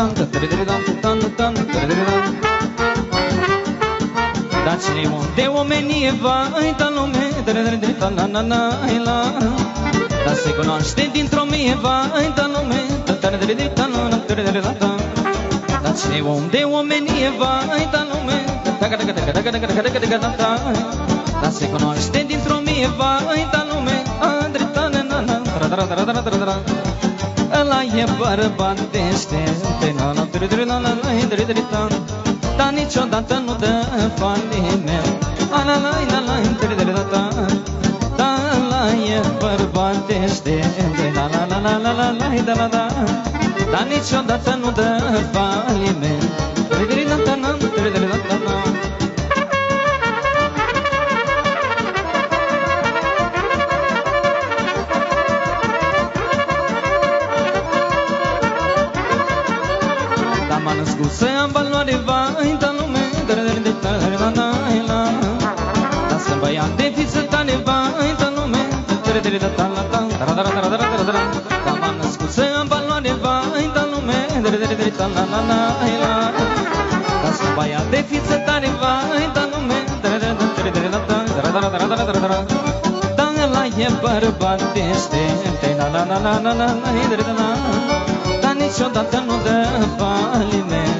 Da cine om de omenie va uita lume la la la la Da se cunoaște dintr-o mie va uita lume Da cine om de omenie va uita lume Da se cunoaște dintr-o mie va uita lume Da se cunoaște Na na tri tri na na na tri tri ta Dar niciodată nu dă faliment La la la la la tri tri ta ta Da ăla e bărbat deștept. La la la la la la la da la da. Dar niciodată nu dă faliment născut să am valoare vai da lume Da să băiat de fiță tale vai da lume Da m-a născut să am valoare vai da lume Da să băiat de fiță tale vai da lume Da ăla e bărbat deștept La la la la la la la la Dar niciodată nu dă faliment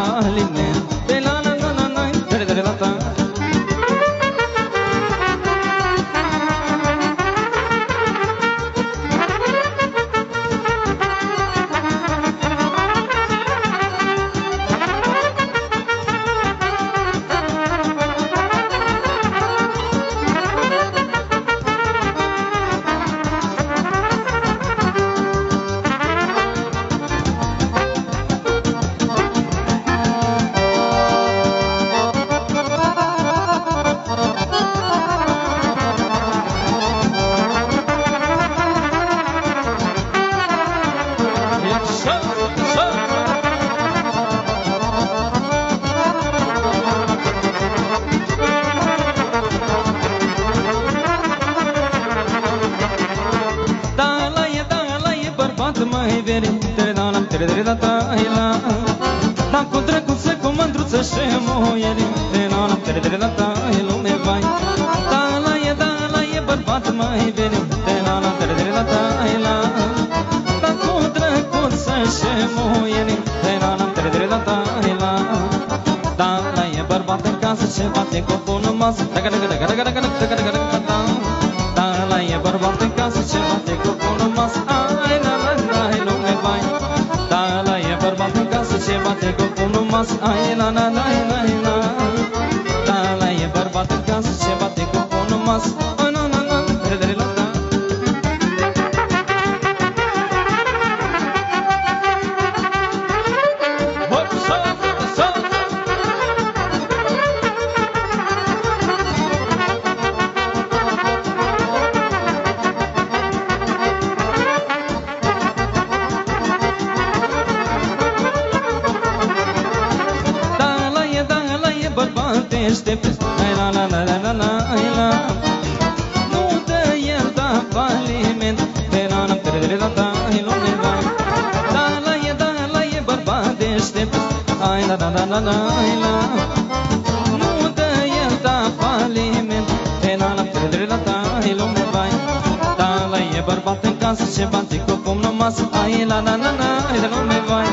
Tere da nam tere tere da ta ila Da cu drăguță cu mândruță și moieri Tere da nam tere tere da ta lume vai. Da la e da la e bărbat mai veri Tere da nam tere tere da ta ila Da cu drăguță și moieri Tere da nam tere tere da ta ila Da la e bărbat în casă ce bate copul în masă. Da ga da ga da ga da ga da ga da ga da ga Alaya barbam kasa seva te kokunu mas aina na na na na Alaya barbat kasa seva te kokunu mas ana na na dere dere la deștept Ai la la la la la la ai la Nu dă el da faliment De la la tere tere la da ai lume vai Da la e, da la e, bărbat deștept Ai la la la la la ai la Nu dă el da faliment De la la tere tere la da ai lume vai Da la e, bărbat în casă ce bate cu pumn în masă Ai la la la la ai de lume vai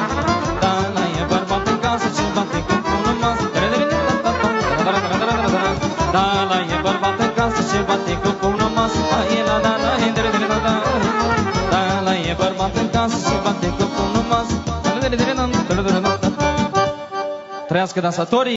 Da la ta Trăiască dansatorii